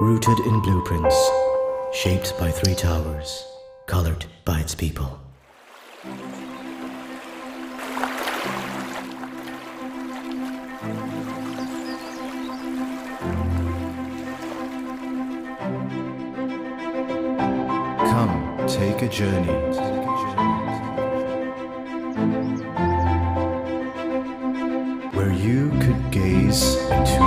Rooted in blueprints, shaped by three towers, colored by its people. Come, take a journey. Where you could gaze into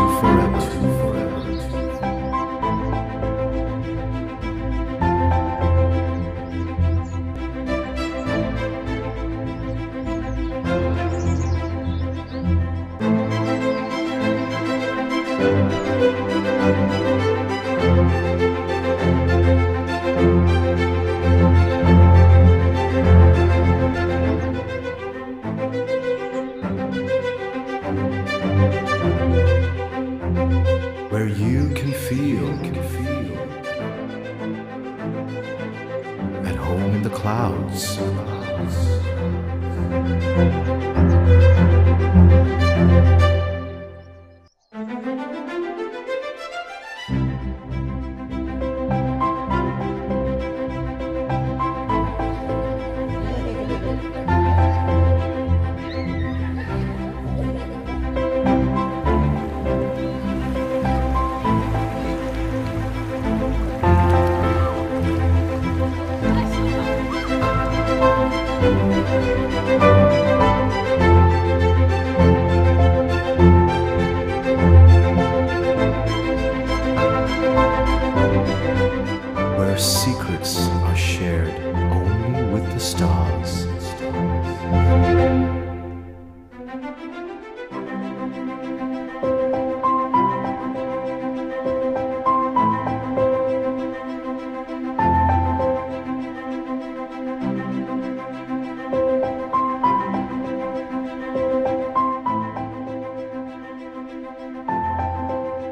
you can feel, can feel at home in the clouds. Where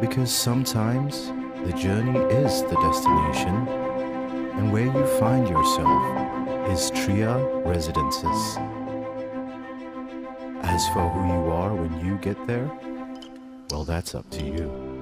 Because sometimes the journey is the destination, and where you find yourself is Tria Residences. As for who you are when you get there, well, that's up to you.